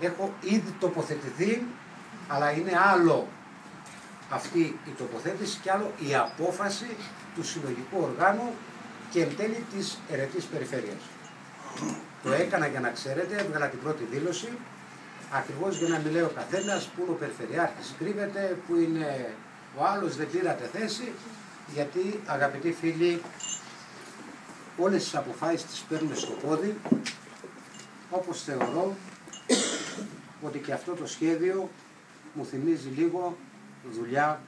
έχω ήδη τοποθετηθεί, αλλά είναι άλλο αυτή η τοποθέτηση και άλλο η απόφαση του συλλογικού οργάνου και εν τέλει της ερετής περιφέρειας. Το έκανα για να ξέρετε, έβγαλα την πρώτη δήλωση, ακριβώς για να μην λέει ο καθένας που είναι ο Περιφερειάρχης κρύβεται, που είναι ο άλλος δεν πήρατε θέση, γιατί αγαπητοί φίλοι, όλες τις αποφάσεις τις παίρνουμε στο πόδι, όπως θεωρώ ότι και αυτό το σχέδιο μου θυμίζει λίγο δουλειά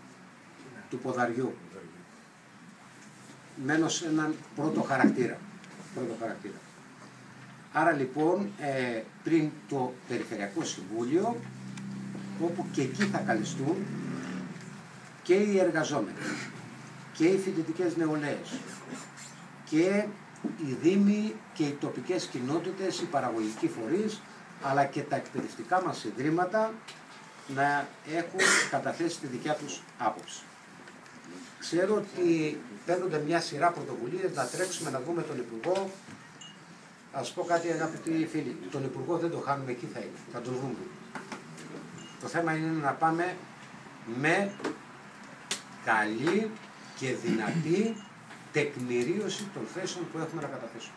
του ποδαριού. Μένω σε έναν πρώτο χαρακτήρα. Πρώτο χαρακτήρα. Άρα λοιπόν ε, πριν το Περιφερειακό Συμβούλιο όπου και εκεί θα καλυστούν και οι εργαζόμενοι και οι φοιτητικές νεολαίες και οι δήμοι και οι τοπικές κοινότητες, οι παραγωγικοί φορείς αλλά και τα εκπαιδευτικά μας ιδρύματα να έχουν καταθέσει τη δικιά τους άποψη. Ξέρω ότι παίρνονται μια σειρά πρωτοβουλίες να τρέξουμε να δούμε τον Υπουργό. Α πω κάτι, αγαπητοί φίλοι. Τον Υπουργό δεν το χάνουμε, εκεί θα είναι. Θα τον δούμε. Το θέμα είναι να πάμε με καλή και δυνατή τεκμηρίωση των θέσεων που έχουμε να καταθέσουμε.